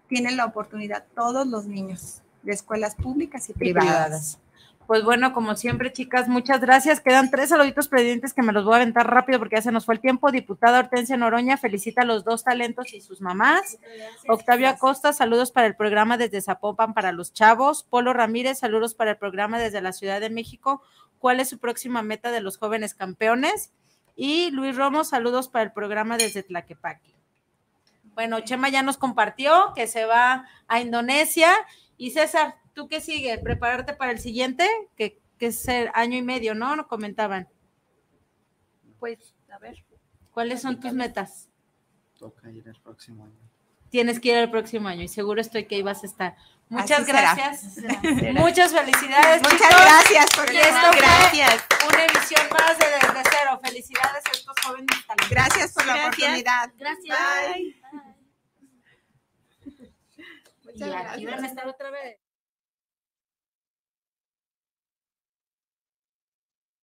tienen la oportunidad todos los niños de escuelas públicas y privadas. Pues bueno, como siempre, chicas, muchas gracias. Quedan tres saluditos pendientes que me los voy a aventar rápido porque ya se nos fue el tiempo. Diputada Hortensia Noroña felicita a los dos talentos y sus mamás. Octavio Acosta, saludos para el programa desde Zapopan para los chavos. Polo Ramírez, saludos para el programa desde la Ciudad de México. ¿Cuál es su próxima meta de los jóvenes campeones? Y Luis Romo, saludos para el programa desde Tlaquepaque. Bueno, Chema ya nos compartió que se va a Indonesia. Y César, ¿tú qué sigue? ¿Prepararte para el siguiente? Que, que es el año y medio, ¿no? Nos comentaban. Pues, a ver. ¿Cuáles son tus metas? Toca ir el próximo año. Tienes que ir el próximo año y seguro estoy que ibas a estar. Muchas Así será. gracias. Muchas felicidades. Muchas chicos. gracias por Y esto fue Gracias. Una emisión más de Desde Cero. Felicidades a estos jóvenes talentosos. Gracias por la Gracias. oportunidad. Gracias. Bye. Y Muchas aquí van a gracias. estar otra vez.